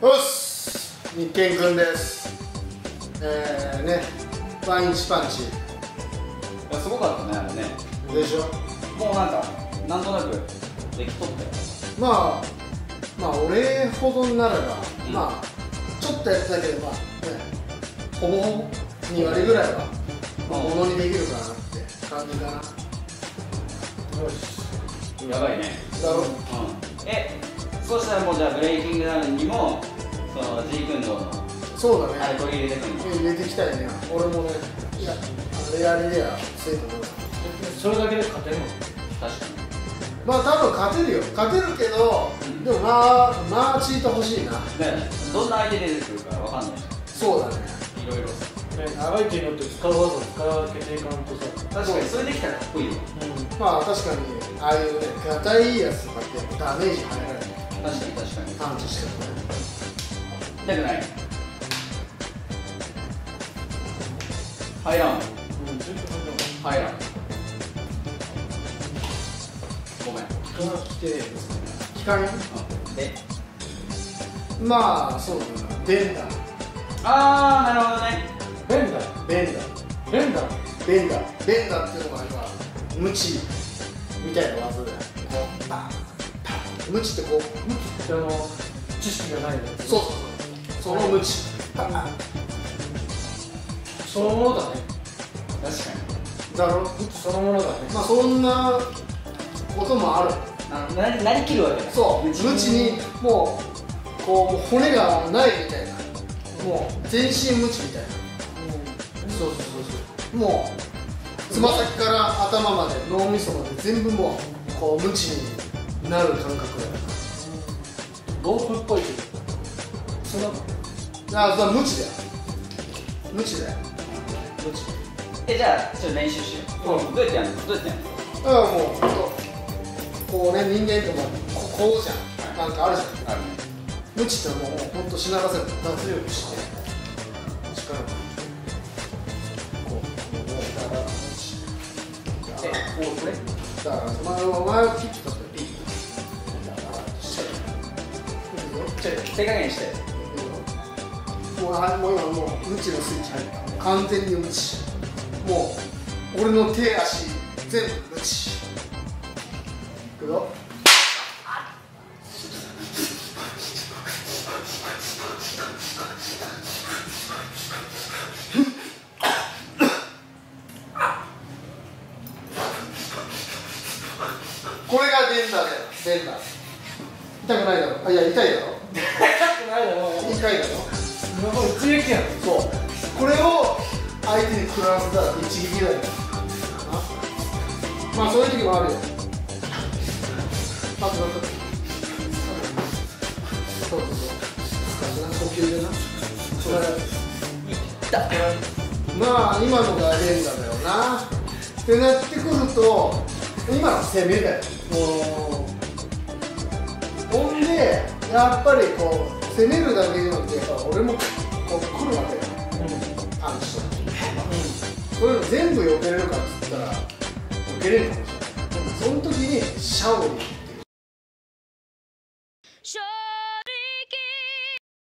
よし日健くんです。えー、ねパンチパンチ。いやすごかったねあれね。でしょ？もうなんかなんとなくできとったよまあまあ俺ほどになれば、うん。まあちょっとやってたけどまあねほぼほぼ2割ぐらいは、まあ、ものにできるかなって感じかな。よし。やばいね。だろ？うん。えそうしたらもうじゃあブレイキングダウンにもその G 運動のそうだね。あれ取り入れてくんの入れていきたいね。俺もねいやあそれだけで勝てるの？確かに。まあ多分勝てるよ。勝てるけど、うん。でもまあまあチート欲しいな。だよね。どんな相手出てくるかわかんない。そうだねね相手によって使う技を使い分けていか。んとさ確かにそれできたらかっこいいよ。うん。まあ確かにああいうねガタイいいやつとかってダメージ入らない確かに。確かにパンチしてもね痛くない入らん。入らん。ごめん。来てね。え聞かんよでまあそうだな。ベンダーああなるほどねベンダーベンダーベンダーベンダーっていうのが今ムチみたいな技だよ。こうパンパン。ムチってこうあの知識がないやつそうそうそう。そのムチパン。そのものだね。確かだろ？そのものだね。まあそんなこともある。になななりきるわけだ。そう。ムチに。もうこう骨がないみたいな。もう全身ムチみたいなそうそうそうそう。もうつま先から頭まで脳みそまで全部もうこうムチになる感覚だよロープっぽいけどそんなあそれはムチだよ。ムチだよ。ムチえじゃあちょっと練習しよう、うんどうやってやるの？どうやってやるの？だからもうこうね人間ってもうここうじゃん。なんかあるじゃん。あるねムチってもうほんとしならせる脱力して。力をこうねだからお前はお前はピッと取ってピッだからしていいよちょっと手加減して。もうあもう今もう無知のスイッチ入った。完全に無知。もう俺の手足全部無知。いくよがデンダーだよデンダー痛くないだろ。あいや痛いだろ。ないだろ。痛いだろ。一撃やん。そう。これを相手に食らわせたら一撃だよ。あまあそういう時もあるよ。待って待ってそうそうそう。呼吸でなそれまあ今のが連打だよな。ってなってくると今の攻めだよ。もうほんでやっぱりこう攻めるだけじゃなくてさ俺もこう来るわけよ。うん、あの人こういうの全部避けれるかっつったら避けれるかもしれない。その時にシャオリ